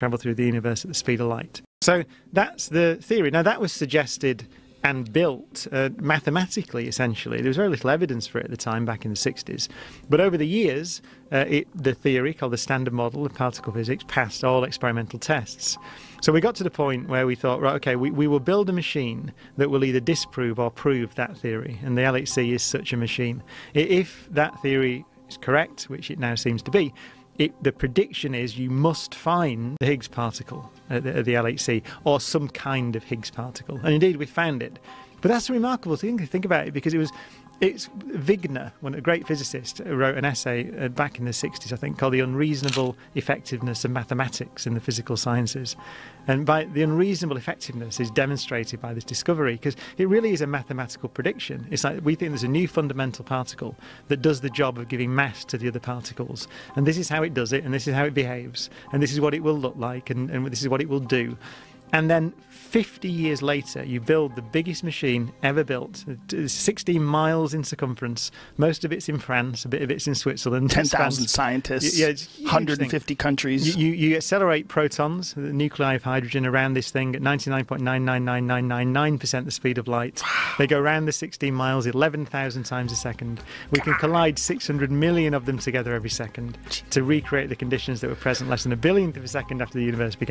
travel through the universe at the speed of light. So that's the theory. Now, that was suggested and built uh, mathematically, essentially. There was very little evidence for it at the time, back in the 60s. But over the years, uh, it, the theory, called the Standard Model of Particle Physics, passed all experimental tests. So we got to the point where we thought, right, okay, we, we will build a machine that will either disprove or prove that theory. And the LHC is such a machine. If that theory is correct, which it now seems to be, it, the prediction is you must find the Higgs particle at the, at the, LHC or some kind of Higgs particle. And indeed, we found it. But that's a remarkable thing to think about it because it was it's Wigner, one a great physicist, wrote an essay uh, back in the 60s, I think, called "The Unreasonable Effectiveness of Mathematics in the Physical Sciences," and by the unreasonable effectiveness is demonstrated by this discovery because it really is a mathematical prediction. It's like we think there's a new fundamental particle that does the job of giving mass to the other particles, and this is how it does it, and this is how it behaves, and this is what it will look like, and, and this is what it will do. And then 50 years later, you build the biggest machine ever built, 16 miles in circumference. Most of it's in France, a bit of it's in Switzerland. 10,000 scientists, yeah, 150 thing. countries. You, you, you, accelerate protons, the nuclei of hydrogen, around this thing at 99.999999% the speed of light. They go around the 16 miles 11,000 times a second. We can collide 600 million of them together every second to recreate the conditions that were present less than a billionth of a second after the universe began.